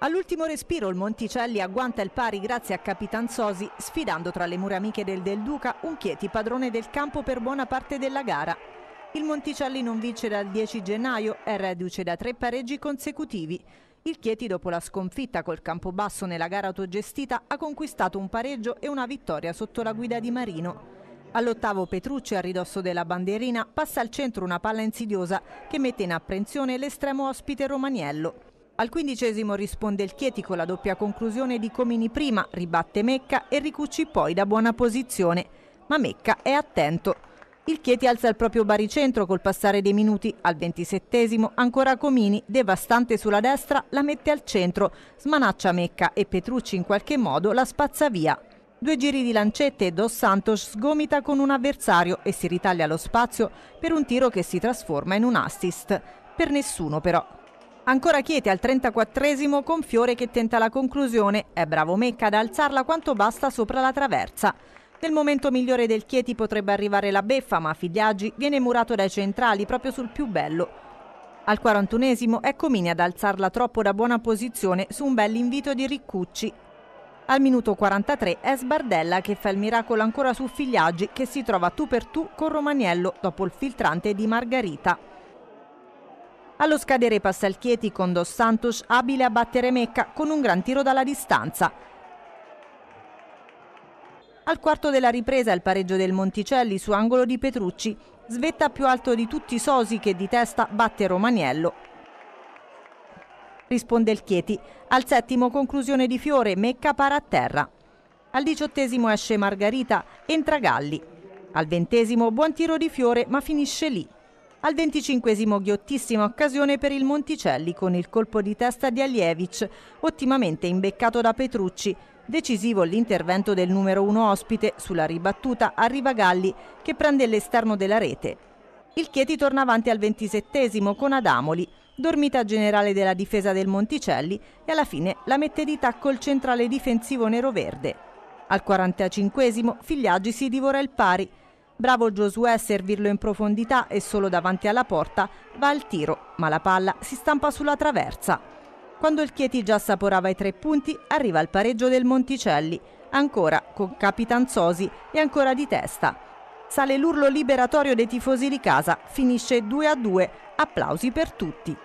All'ultimo respiro il Monticelli agguanta il pari grazie a Capitan Sosi, sfidando tra le mura amiche del Del Duca un Chieti padrone del campo per buona parte della gara. Il Monticelli non vince dal 10 gennaio, è reduce da tre pareggi consecutivi. Il Chieti, dopo la sconfitta col Campobasso nella gara autogestita, ha conquistato un pareggio e una vittoria sotto la guida di Marino. All'ottavo Petrucci, a ridosso della bandierina, passa al centro una palla insidiosa che mette in apprensione l'estremo ospite Romaniello. Al quindicesimo risponde il Chieti con la doppia conclusione di Comini prima, ribatte Mecca e Ricucci poi da buona posizione. Ma Mecca è attento. Il Chieti alza il proprio baricentro col passare dei minuti. Al ventisettesimo ancora Comini, devastante sulla destra, la mette al centro, smanaccia Mecca e Petrucci in qualche modo la spazza via. Due giri di lancette e Dos Santos sgomita con un avversario e si ritaglia lo spazio per un tiro che si trasforma in un assist. Per nessuno però. Ancora Chieti al 34esimo con Fiore che tenta la conclusione. È bravo Mecca ad alzarla quanto basta sopra la traversa. Nel momento migliore del Chieti potrebbe arrivare la beffa, ma Figliaggi viene murato dai centrali proprio sul più bello. Al 41esimo è Comini ad alzarla troppo da buona posizione su un bell'invito di Riccucci. Al minuto 43 è Sbardella che fa il miracolo ancora su Figliaggi che si trova tu per tu con Romaniello dopo il filtrante di Margarita. Allo scadere passa il Chieti con Dos Santos abile a battere Mecca con un gran tiro dalla distanza. Al quarto della ripresa il pareggio del Monticelli su angolo di Petrucci. Svetta più alto di tutti i Sosi che di testa batte Romaniello. Risponde il Chieti. Al settimo conclusione di Fiore, Mecca para a terra. Al diciottesimo esce Margarita, entra Galli. Al ventesimo buon tiro di Fiore ma finisce lì. Al 25 ghiottissima occasione per il Monticelli con il colpo di testa di Alievic, ottimamente imbeccato da Petrucci. Decisivo l'intervento del numero uno ospite sulla ribattuta arriva Galli che prende l'esterno della rete. Il Chieti torna avanti al 27 con Adamoli, dormita generale della difesa del Monticelli e alla fine la mette di tacco il centrale difensivo nero-verde. Al 45 Figliaggi si divora il pari Bravo Giosuè a servirlo in profondità e solo davanti alla porta va al tiro, ma la palla si stampa sulla traversa. Quando il Chieti già assaporava i tre punti, arriva il pareggio del Monticelli, ancora con Capitan Sosi e ancora di testa. Sale l'urlo liberatorio dei tifosi di casa, finisce 2 a 2, applausi per tutti.